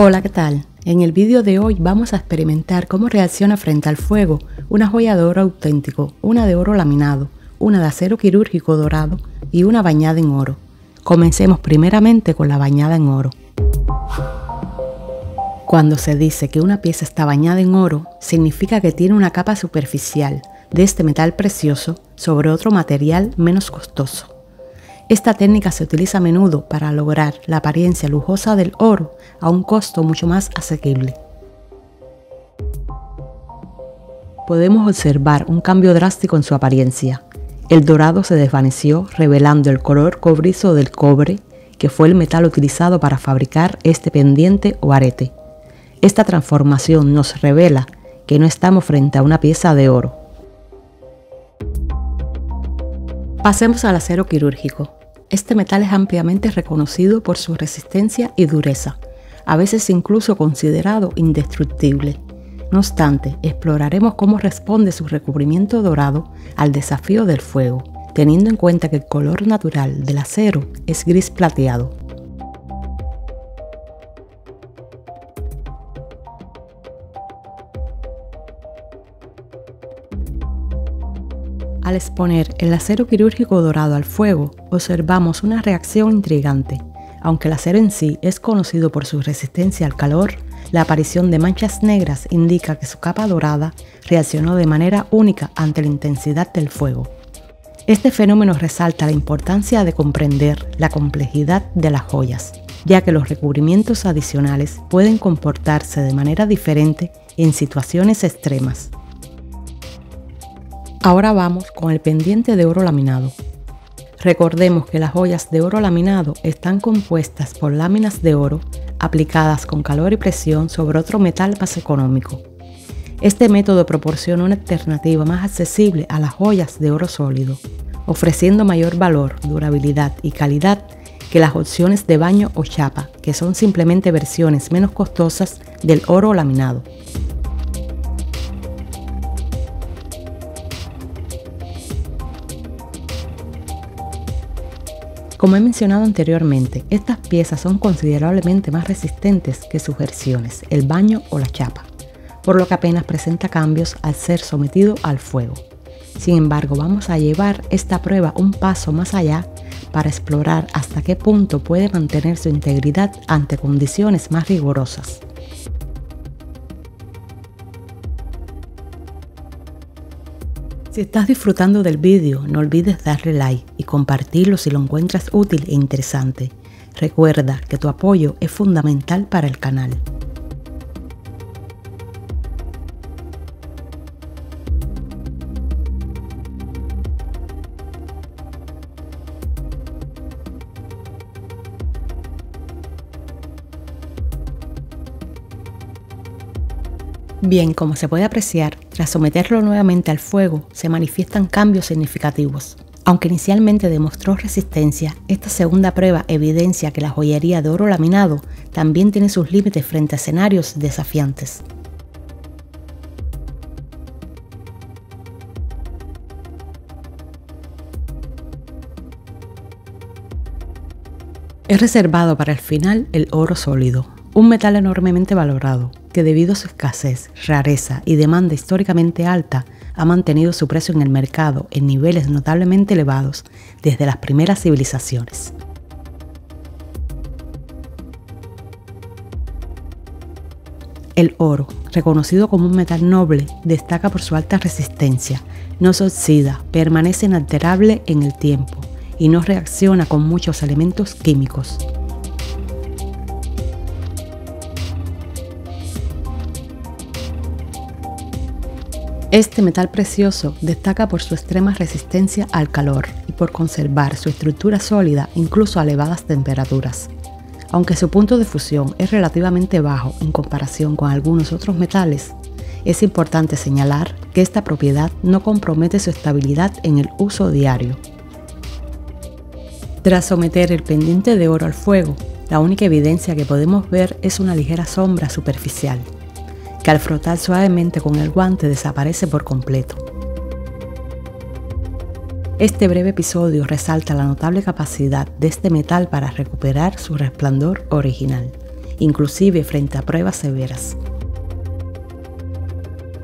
Hola, ¿qué tal? En el vídeo de hoy vamos a experimentar cómo reacciona frente al fuego una joya de oro auténtico, una de oro laminado, una de acero quirúrgico dorado y una bañada en oro. Comencemos primeramente con la bañada en oro. Cuando se dice que una pieza está bañada en oro, significa que tiene una capa superficial de este metal precioso sobre otro material menos costoso. Esta técnica se utiliza a menudo para lograr la apariencia lujosa del oro a un costo mucho más asequible. Podemos observar un cambio drástico en su apariencia. El dorado se desvaneció revelando el color cobrizo del cobre, que fue el metal utilizado para fabricar este pendiente o arete. Esta transformación nos revela que no estamos frente a una pieza de oro. Pasemos al acero quirúrgico. Este metal es ampliamente reconocido por su resistencia y dureza, a veces incluso considerado indestructible. No obstante, exploraremos cómo responde su recubrimiento dorado al desafío del fuego, teniendo en cuenta que el color natural del acero es gris plateado. Al exponer el acero quirúrgico dorado al fuego, observamos una reacción intrigante. Aunque el acero en sí es conocido por su resistencia al calor, la aparición de manchas negras indica que su capa dorada reaccionó de manera única ante la intensidad del fuego. Este fenómeno resalta la importancia de comprender la complejidad de las joyas, ya que los recubrimientos adicionales pueden comportarse de manera diferente en situaciones extremas. Ahora vamos con el pendiente de oro laminado. Recordemos que las joyas de oro laminado están compuestas por láminas de oro aplicadas con calor y presión sobre otro metal más económico. Este método proporciona una alternativa más accesible a las joyas de oro sólido, ofreciendo mayor valor, durabilidad y calidad que las opciones de baño o chapa, que son simplemente versiones menos costosas del oro laminado. Como he mencionado anteriormente, estas piezas son considerablemente más resistentes que sus versiones, el baño o la chapa, por lo que apenas presenta cambios al ser sometido al fuego. Sin embargo, vamos a llevar esta prueba un paso más allá para explorar hasta qué punto puede mantener su integridad ante condiciones más rigurosas. Si estás disfrutando del vídeo, no olvides darle like y compartirlo si lo encuentras útil e interesante. Recuerda que tu apoyo es fundamental para el canal. Bien, como se puede apreciar, tras someterlo nuevamente al fuego, se manifiestan cambios significativos. Aunque inicialmente demostró resistencia, esta segunda prueba evidencia que la joyería de oro laminado también tiene sus límites frente a escenarios desafiantes. He reservado para el final el oro sólido, un metal enormemente valorado, que debido a su escasez, rareza y demanda históricamente alta, ha mantenido su precio en el mercado en niveles notablemente elevados desde las primeras civilizaciones. El oro, reconocido como un metal noble, destaca por su alta resistencia, no se oxida, permanece inalterable en el tiempo y no reacciona con muchos elementos químicos. Este metal precioso destaca por su extrema resistencia al calor y por conservar su estructura sólida incluso a elevadas temperaturas. Aunque su punto de fusión es relativamente bajo en comparación con algunos otros metales, es importante señalar que esta propiedad no compromete su estabilidad en el uso diario. Tras someter el pendiente de oro al fuego, la única evidencia que podemos ver es una ligera sombra superficial que al frotar suavemente con el guante desaparece por completo. Este breve episodio resalta la notable capacidad de este metal para recuperar su resplandor original inclusive frente a pruebas severas.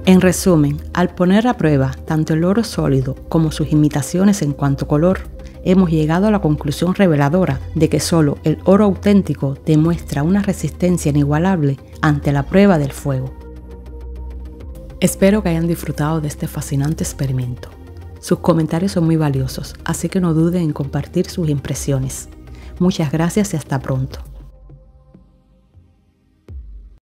En resumen, al poner a prueba tanto el oro sólido como sus imitaciones en cuanto color, hemos llegado a la conclusión reveladora de que solo el oro auténtico demuestra una resistencia inigualable ante la prueba del fuego. Espero que hayan disfrutado de este fascinante experimento. Sus comentarios son muy valiosos, así que no duden en compartir sus impresiones. Muchas gracias y hasta pronto.